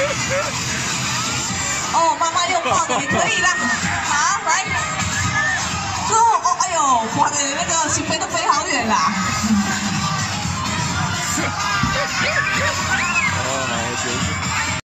哦，妈妈又抱的，你可以啦，好，来，哦哦，哎呦，哇的那个心飞都飞好远啦。